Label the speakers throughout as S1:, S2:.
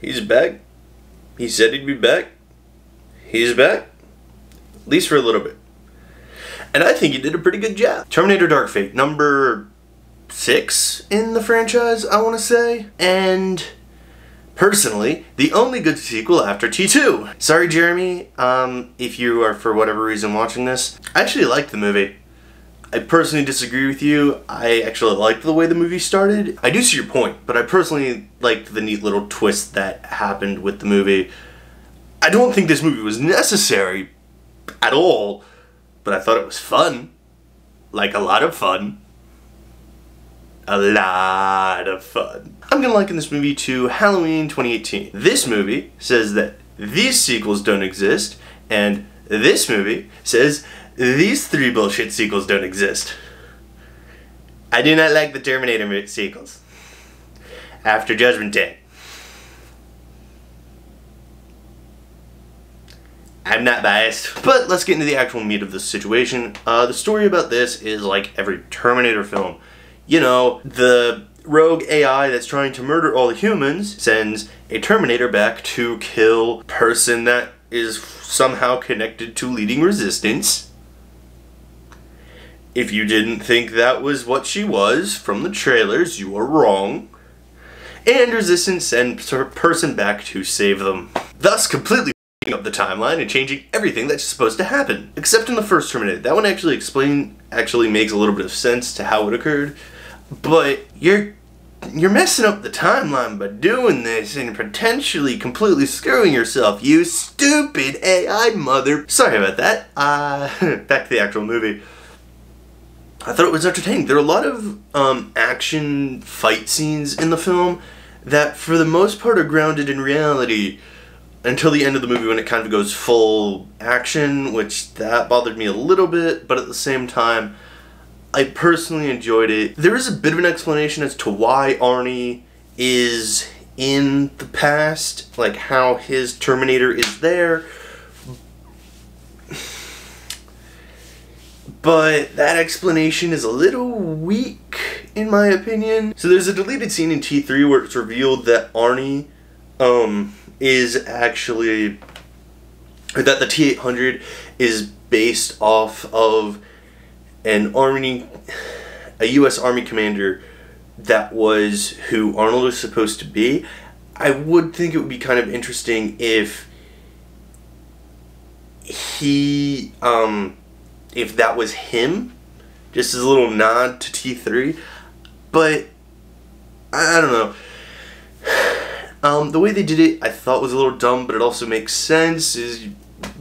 S1: He's back. He said he'd be back. He's back. At least for a little bit. And I think he did a pretty good job. Terminator Dark Fate, number six in the franchise, I want to say. And personally, the only good sequel after T2. Sorry, Jeremy, um, if you are for whatever reason watching this. I actually liked the movie. I personally disagree with you. I actually liked the way the movie started. I do see your point, but I personally liked the neat little twist that happened with the movie. I don't think this movie was necessary at all, but I thought it was fun. Like a lot of fun. A lot of fun. I'm gonna liken this movie to Halloween 2018. This movie says that these sequels don't exist, and this movie says these three bullshit sequels don't exist. I do not like the Terminator sequels. After Judgment Day. I'm not biased. But let's get into the actual meat of the situation. Uh, the story about this is like every Terminator film. You know, the rogue AI that's trying to murder all the humans sends a Terminator back to kill person that is somehow connected to leading resistance. If you didn't think that was what she was from the trailers, you are wrong. And Resistance sends her person back to save them. Thus completely up the timeline and changing everything that's supposed to happen. Except in the first Terminator. That one actually explain actually makes a little bit of sense to how it occurred. But you're you're messing up the timeline by doing this and potentially completely screwing yourself, you stupid AI mother. Sorry about that. Uh, back to the actual movie. I thought it was entertaining. There are a lot of um, action fight scenes in the film that, for the most part, are grounded in reality until the end of the movie when it kind of goes full action, which that bothered me a little bit, but at the same time, I personally enjoyed it. There is a bit of an explanation as to why Arnie is in the past, like how his Terminator is there. But that explanation is a little weak, in my opinion. So there's a deleted scene in T3 where it's revealed that Arnie um, is actually, that the T800 is based off of an army, a U.S. Army commander that was who Arnold was supposed to be. I would think it would be kind of interesting if he, um, if that was him, just as a little nod to T3. But I, don't know. Um, the way they did it, I thought was a little dumb, but it also makes sense. Is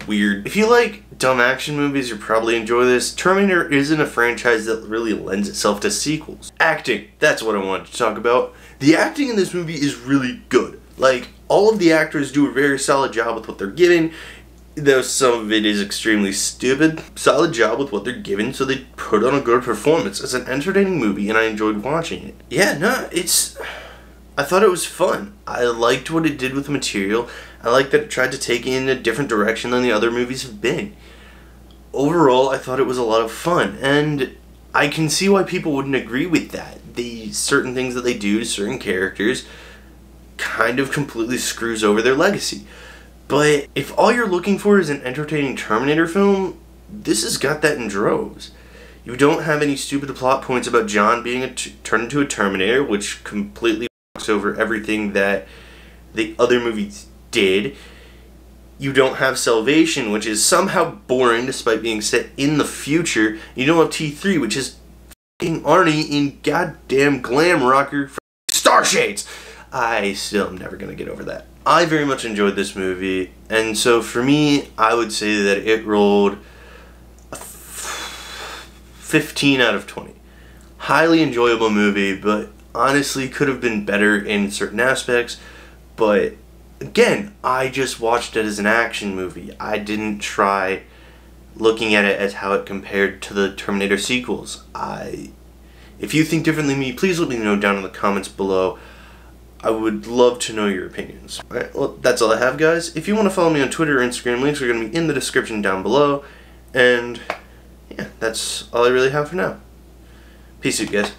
S1: weird. If you like dumb action movies, you probably enjoy this. Terminator isn't a franchise that really lends itself to sequels. Acting, that's what I wanted to talk about. The acting in this movie is really good. Like, all of the actors do a very solid job with what they're given, though some of it is extremely stupid. Solid job with what they're given, so they put on a good performance. It's an entertaining movie, and I enjoyed watching it. Yeah, no, it's... I thought it was fun. I liked what it did with the material. I liked that it tried to take it in a different direction than the other movies have been. Overall, I thought it was a lot of fun, and I can see why people wouldn't agree with that. The certain things that they do to certain characters kind of completely screws over their legacy. But if all you're looking for is an entertaining Terminator film, this has got that in droves. You don't have any stupid plot points about John being turned into a Terminator, which completely over everything that the other movies did. You don't have Salvation, which is somehow boring despite being set in the future. You don't have T3, which is f***ing Arnie in goddamn glam rocker Star Shades. I still am never going to get over that. I very much enjoyed this movie, and so for me, I would say that it rolled 15 out of 20. Highly enjoyable movie, but honestly could have been better in certain aspects, but again, I just watched it as an action movie. I didn't try looking at it as how it compared to the Terminator sequels. I if you think differently me, please let me know down in the comments below. I would love to know your opinions. Alright, well, that's all I have, guys. If you want to follow me on Twitter or Instagram, links are going to be in the description down below. And, yeah, that's all I really have for now. Peace out, guys.